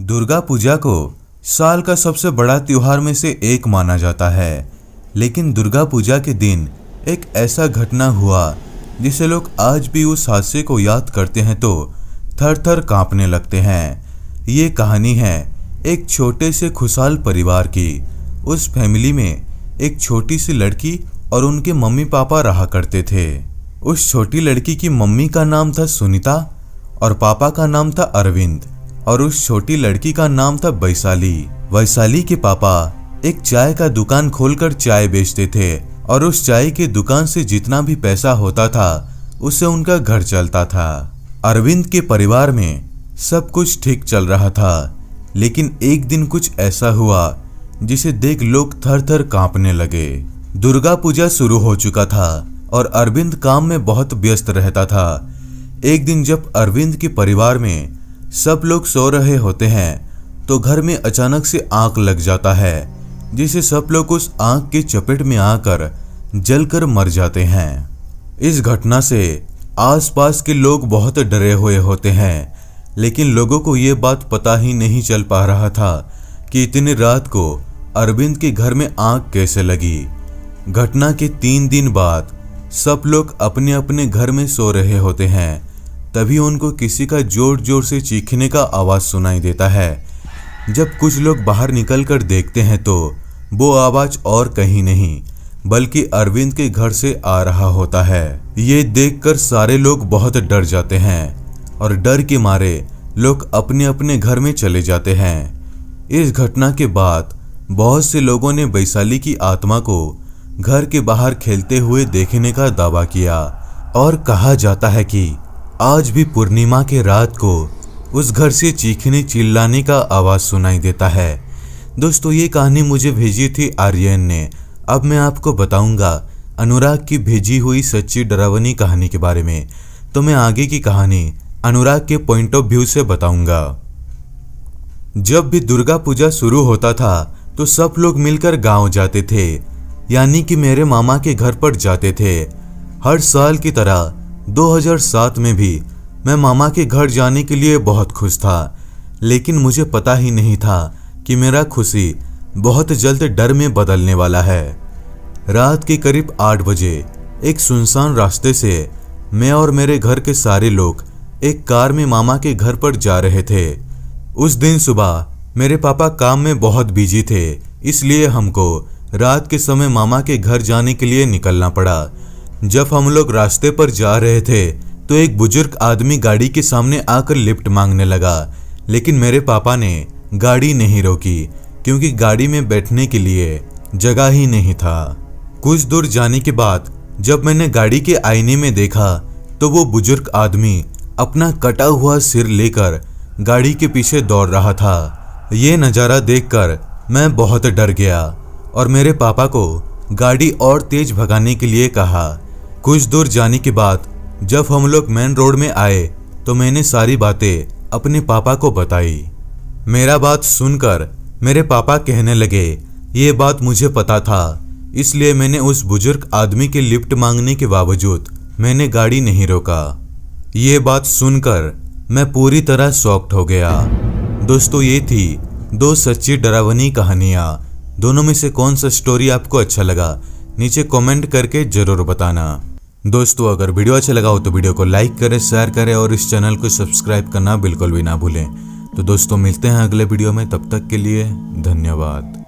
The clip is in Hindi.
दुर्गा पूजा को साल का सबसे बड़ा त्यौहार में से एक माना जाता है। लेकिन दुर्गा पूजा के दिन एक ऐसा घटना हुआ, जिसे लोग आज भी उस हादसे को याद करते हैं तो थर थर कांपने लगते हैं। ये कहानी है एक छोटे से खुशहाल परिवार की। उस फैमिली में एक छोटी सी लड़की और उनके मम्मी पापा रहा करते थे। उस छोटी लड़की की मम्मी का नाम था सुनीता और पापा का नाम था अरविंद। और उस छोटी लड़की का नाम था वैशाली। वैशाली के पापा एक चाय का दुकान खोलकर चाय बेचते थे और उस चाय की दुकान से जितना भी पैसा होता था, उससे उनका घर चलता था। अरविंद के परिवार में सब कुछ ठीक चल रहा था, लेकिन एक दिन कुछ ऐसा हुआ जिसे देख लोग थर थर कांपने लगे। दुर्गा पूजा शुरू हो चुका था और अरविंद काम में बहुत व्यस्त रहता था। एक दिन जब अरविंद के परिवार में सब लोग सो रहे होते हैं तो घर में अचानक से आँख लग जाता है, जिसे सब लोग उस आँख के चपेट में आकर जलकर मर जाते हैं। इस घटना से आसपास के लोग बहुत डरे हुए होते हैं, लेकिन लोगों को ये बात पता ही नहीं चल पा रहा था कि इतनी रात को अरविंद के घर में आग कैसे लगी। घटना के तीन दिन बाद सब लोग अपने अपने घर में सो रहे होते हैं तभी उनको किसी का ज़ोर ज़ोर से चीखने का आवाज़ सुनाई देता है। जब कुछ लोग बाहर निकल कर देखते हैं तो वो आवाज़ और कहीं नहीं, बल्कि अरविंद के घर से आ रहा होता है। ये देखकर सारे लोग बहुत डर जाते हैं और डर के मारे लोग अपने अपने घर में चले जाते हैं। इस घटना के बाद बहुत से लोगों ने वैशाली की आत्मा को घर के बाहर खेलते हुए देखने का दावा किया और कहा जाता है कि आज भी पूर्णिमा के रात को उस घर से चीखने चिल्लाने का आवाज़ सुनाई देता है। दोस्तों, ये कहानी मुझे भेजी थी आर्यन ने। अब मैं आपको बताऊँगा अनुराग की भेजी हुई सच्ची डरावनी कहानी के बारे में। तो मैं आगे की कहानी अनुराग के पॉइंट ऑफ़ व्यू से बताऊँगा। जब भी दुर्गा पूजा शुरू होता था तो सब लोग मिलकर गाँव जाते थे। यानी कि मेरे मामा के घर पर जाते थे। हर साल की तरह 2007 में भी मैं मामा के घर जाने के लिए बहुत खुश था, लेकिन मुझे पता ही नहीं था कि मेरा खुशी बहुत जल्द डर में बदलने वाला है। रात के करीब आठ बजे एक सुनसान रास्ते से मैं और मेरे घर के सारे लोग एक कार में मामा के घर पर जा रहे थे। उस दिन सुबह मेरे पापा काम में बहुत बिज़ी थे, इसलिए हमको रात के समय मामा के घर जाने के लिए निकलना पड़ा। जब हम लोग रास्ते पर जा रहे थे तो एक बुज़ुर्ग आदमी गाड़ी के सामने आकर लिफ्ट मांगने लगा। लेकिन मेरे पापा ने गाड़ी नहीं रोकी, क्योंकि गाड़ी में बैठने के लिए जगह ही नहीं था। कुछ दूर जाने के बाद, जब मैंने गाड़ी के आईने में देखा तो वो बुज़ुर्ग आदमी अपना कटा हुआ सिर लेकर गाड़ी के पीछे दौड़ रहा था। ये नज़ारा देखकर मैं बहुत डर गया और मेरे पापा को गाड़ी और तेज भगाने के लिए कहा कुछ दूर जाने के बाद, जब हम लोग मेन रोड में आए तो मैंने सारी बातें अपने पापा को बताई। मेरा बात सुनकर मेरे पापा कहने लगे, ये बात मुझे पता था, इसलिए मैंने उस बुज़ुर्ग आदमी के लिफ्ट मांगने के बावजूद मैंने गाड़ी नहीं रोका। ये बात सुनकर मैं पूरी तरह शॉक्ड हो गया। दोस्तों, ये थी दो सच्ची डरावनी कहानियाँ। दोनों में से कौन सा स्टोरी आपको अच्छा लगा, नीचे कमेंट करके ज़रूर बताना। दोस्तों, अगर वीडियो अच्छा लगा हो तो वीडियो को लाइक करें, शेयर करें और इस चैनल को सब्सक्राइब करना बिल्कुल भी ना भूलें। तो दोस्तों, मिलते हैं अगले वीडियो में, तब तक के लिए धन्यवाद।